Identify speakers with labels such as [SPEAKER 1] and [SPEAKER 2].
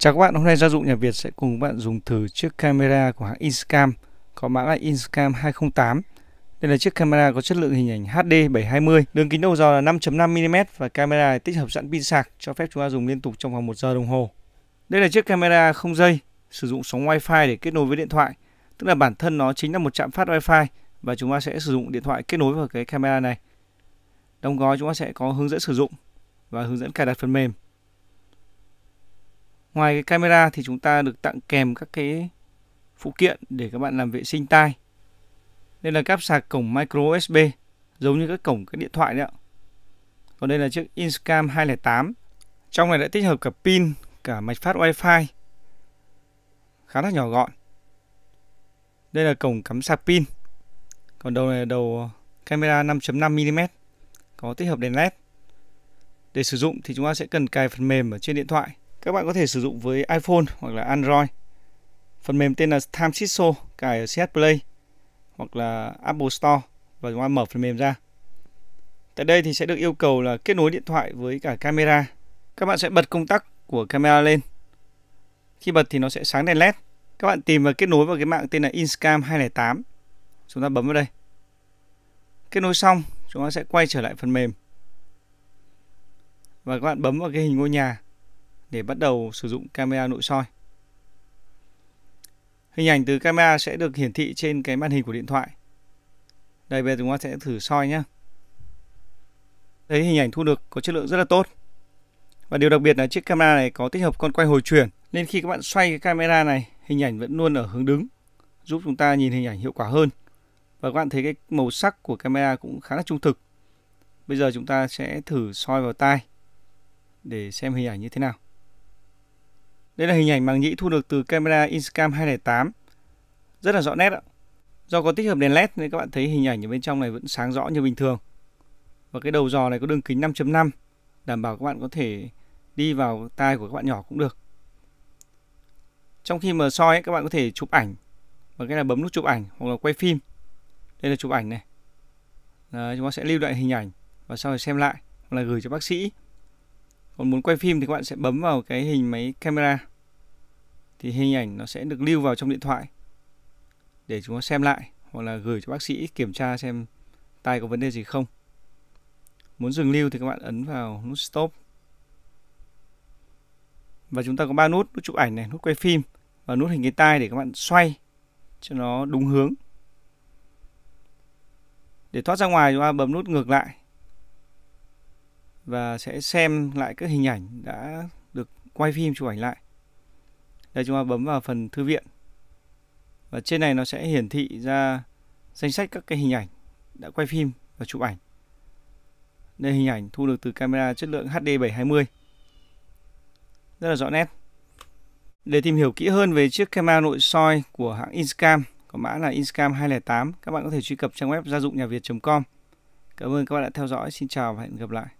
[SPEAKER 1] Chào các bạn, hôm nay gia dụng nhà Việt sẽ cùng các bạn dùng thử chiếc camera của hãng Inscam có mã là Inscam 208. Đây là chiếc camera có chất lượng hình ảnh HD 720, đường kính đầu dò là 5.5mm và camera tích hợp sẵn pin sạc cho phép chúng ta dùng liên tục trong vòng 1 giờ đồng hồ. Đây là chiếc camera không dây, sử dụng sóng Wi-Fi để kết nối với điện thoại, tức là bản thân nó chính là một trạm phát Wi-Fi và chúng ta sẽ sử dụng điện thoại kết nối vào cái camera này. Đóng gói chúng ta sẽ có hướng dẫn sử dụng và hướng dẫn cài đặt phần mềm. Ngoài cái camera thì chúng ta được tặng kèm các cái phụ kiện để các bạn làm vệ sinh tai. Đây là cáp sạc cổng micro USB giống như các cổng cái điện thoại đấy ạ. Còn đây là chiếc Inscam 208. Trong này đã tích hợp cả pin, cả mạch phát wifi Khá là nhỏ gọn. Đây là cổng cắm sạc pin. Còn đầu này là đầu camera 5.5mm có tích hợp đèn LED. Để sử dụng thì chúng ta sẽ cần cài phần mềm ở trên điện thoại các bạn có thể sử dụng với iPhone hoặc là Android. Phần mềm tên là Time Siso cài ở CH Play hoặc là Apple Store và chúng ta mở phần mềm ra. Tại đây thì sẽ được yêu cầu là kết nối điện thoại với cả camera. Các bạn sẽ bật công tắc của camera lên. Khi bật thì nó sẽ sáng đèn LED. Các bạn tìm và kết nối vào cái mạng tên là Inscam 208. Chúng ta bấm vào đây. Kết nối xong, chúng ta sẽ quay trở lại phần mềm. Và các bạn bấm vào cái hình ngôi nhà để bắt đầu sử dụng camera nội soi. Hình ảnh từ camera sẽ được hiển thị trên cái màn hình của điện thoại. Đây bây giờ chúng ta sẽ thử soi nhé. Thấy hình ảnh thu được có chất lượng rất là tốt. Và điều đặc biệt là chiếc camera này có tích hợp con quay hồi chuyển nên khi các bạn xoay cái camera này, hình ảnh vẫn luôn ở hướng đứng, giúp chúng ta nhìn hình ảnh hiệu quả hơn. Và các bạn thấy cái màu sắc của camera cũng khá là trung thực. Bây giờ chúng ta sẽ thử soi vào tai để xem hình ảnh như thế nào. Đây là hình ảnh màng nhĩ thu được từ camera Inscam 208. Rất là rõ nét ạ. Do có tích hợp đèn LED nên các bạn thấy hình ảnh ở bên trong này vẫn sáng rõ như bình thường. Và cái đầu dò này có đường kính 5.5 đảm bảo các bạn có thể đi vào tai của các bạn nhỏ cũng được. Trong khi mà soi ấy, các bạn có thể chụp ảnh bằng cái là bấm nút chụp ảnh hoặc là quay phim. Đây là chụp ảnh này. Đấy, chúng ta sẽ lưu lại hình ảnh và sau này xem lại hoặc là gửi cho bác sĩ còn muốn quay phim thì các bạn sẽ bấm vào cái hình máy camera. Thì hình ảnh nó sẽ được lưu vào trong điện thoại để chúng ta xem lại hoặc là gửi cho bác sĩ kiểm tra xem tai có vấn đề gì không. Muốn dừng lưu thì các bạn ấn vào nút stop. Và chúng ta có ba nút nút chụp ảnh này, nút quay phim và nút hình cái tai để các bạn xoay cho nó đúng hướng. Để thoát ra ngoài chúng ta bấm nút ngược lại và sẽ xem lại các hình ảnh đã được quay phim chụp ảnh lại. Đây chúng ta bấm vào phần thư viện. Và trên này nó sẽ hiển thị ra danh sách các cái hình ảnh đã quay phim và chụp ảnh. Đây hình ảnh thu được từ camera chất lượng HD 720. Rất là rõ nét. Để tìm hiểu kỹ hơn về chiếc camera nội soi của hãng Inscam, có mã là Inscam 208, các bạn có thể truy cập trang web gia dụng nhà Việt.com. Cảm ơn các bạn đã theo dõi. Xin chào và hẹn gặp lại.